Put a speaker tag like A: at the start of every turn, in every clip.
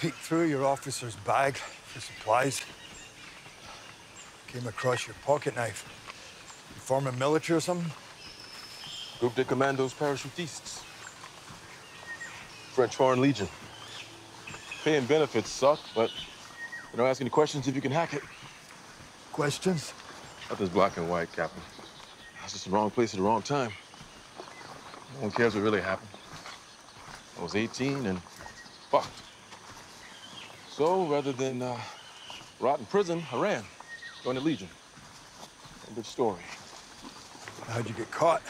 A: peeked through your officer's bag for supplies. Came across your pocket knife. You forming military or something?
B: Group de Commandos Parachutistes. French Foreign Legion. Paying benefits suck, but they don't ask any questions if you can hack it.
A: Questions?
B: Nothing's black and white, Captain. That's just the wrong place at the wrong time. No one cares what really happened. I was 18 and fucked. So rather than uh, rot in prison, I ran. Joined the Legion. End of story.
A: How'd you get caught?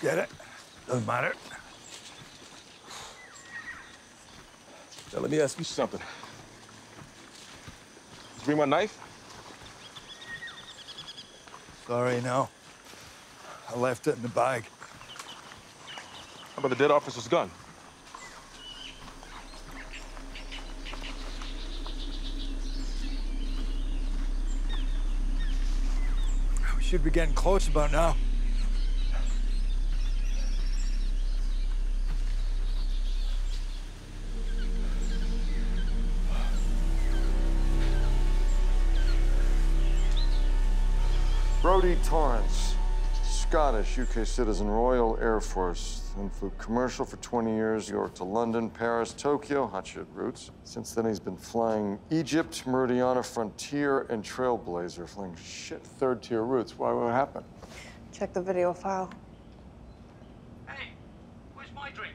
A: Get it? Doesn't matter.
B: Now let me ask you something. You bring my knife?
A: Sorry, no. I left it in the bag.
B: How about the dead officer's gun?
A: Should be getting close about now.
C: Brodie Torrance, Scottish, UK citizen, Royal Air Force. Then flew commercial for 20 years, York to London, Paris, Tokyo, hot shit routes. Since then, he's been flying Egypt, Meridiana, Frontier, and Trailblazer, flying shit third tier routes. Why, would it happen?
D: Check the video file.
E: Hey, where's my drink?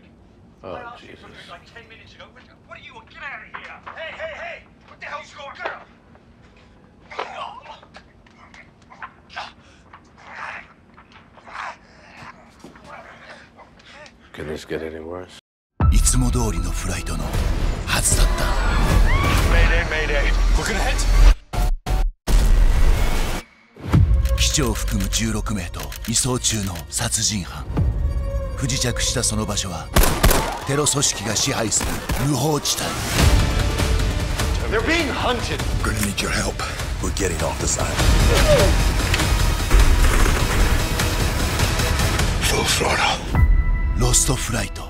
F: Oh,
E: I asked you
F: Jesus.
E: for like 10 minutes ago. What, what are you? Get out
F: Can this get any worse?
G: いつも通りのフライトのはずだった
E: Mayday, mayday. We're gonna hit.
G: 機長を含む16名と移送中の殺人犯不時着したその場所はテロ組織が支配する無法地帯
E: They're being hunted.
G: We're gonna need your help We're getting off this island ロストフライト。